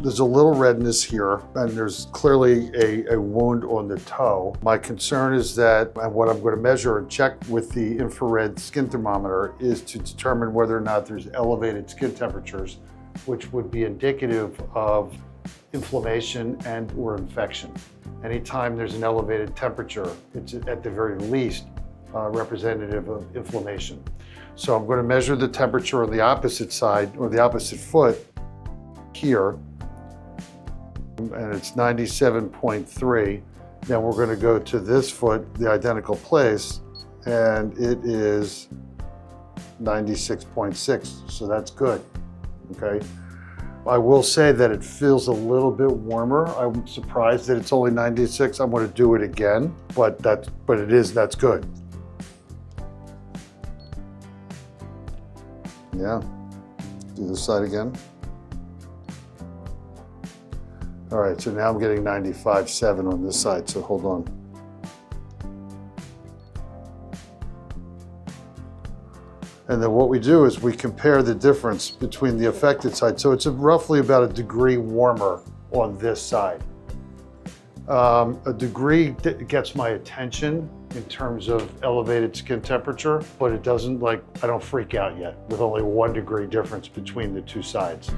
There's a little redness here, and there's clearly a, a wound on the toe. My concern is that, and what I'm going to measure and check with the infrared skin thermometer is to determine whether or not there's elevated skin temperatures, which would be indicative of inflammation and or infection. Anytime there's an elevated temperature, it's at the very least uh, representative of inflammation. So I'm going to measure the temperature on the opposite side or the opposite foot here, and it's 97.3. Then we're going to go to this foot, the identical place, and it is 96.6. So that's good. Okay. I will say that it feels a little bit warmer. I'm surprised that it's only 96. I'm going to do it again, but that's but it is that's good. Yeah. Do this side again. All right, so now I'm getting 95.7 on this side, so hold on. And then what we do is we compare the difference between the affected side. So it's roughly about a degree warmer on this side. Um, a degree gets my attention in terms of elevated skin temperature, but it doesn't like, I don't freak out yet with only one degree difference between the two sides.